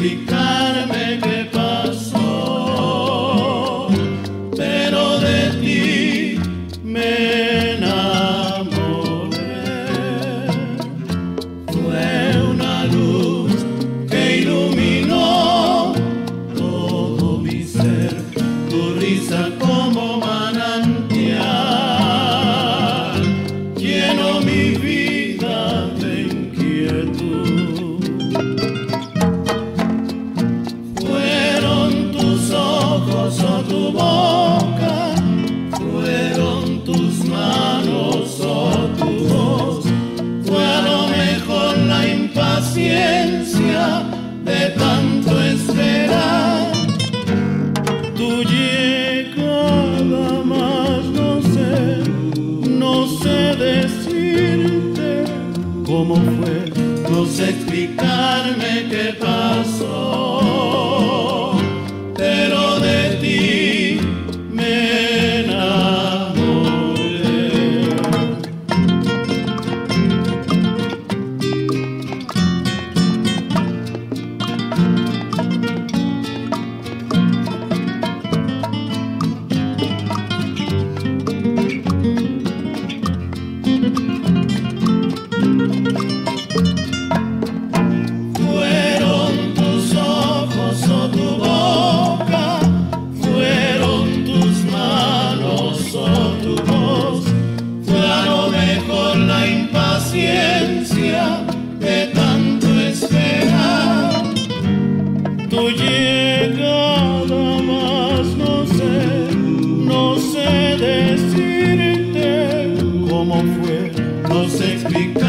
deep down. Explicarme qué pasó, pero de ti me enamoré. tu llegada más no sé, no sé decirte cómo fue, no sé explicar.